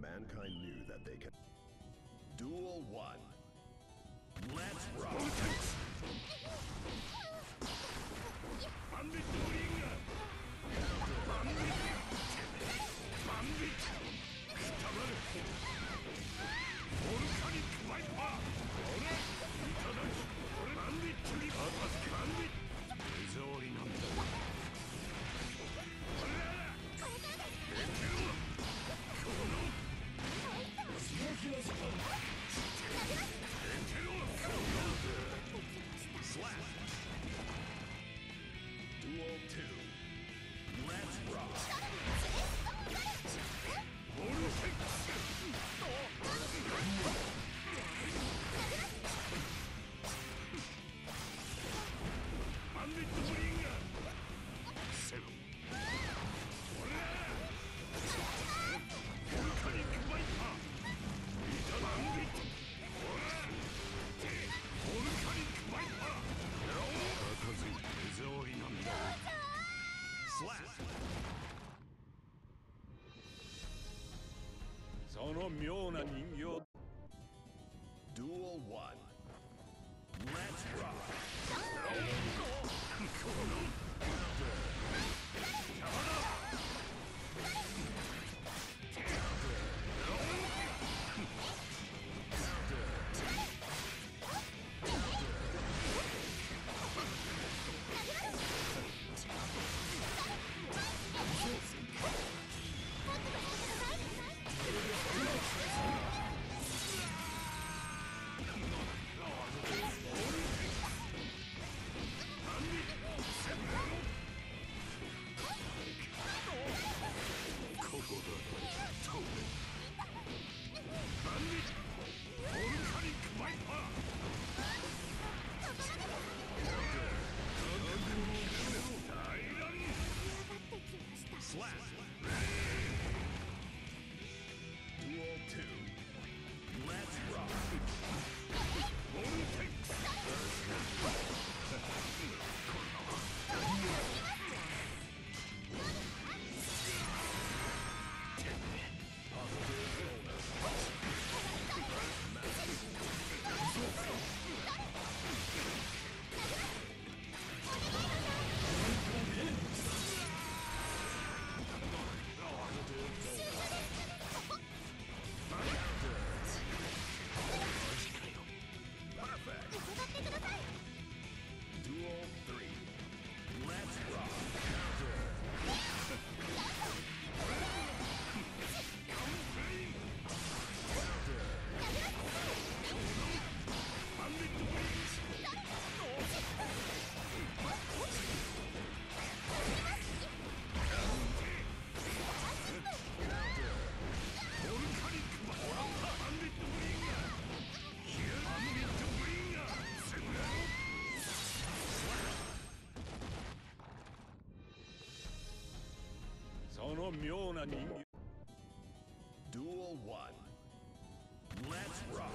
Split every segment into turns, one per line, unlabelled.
Mankind knew that they can... Duel 1. Let's rock!
の妙な人形
Duel 1 Let's
go! 妙な人形
Duel 1 Let's rock!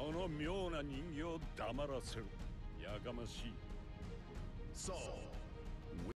その妙な人形を黙らせるやかましい。
そう。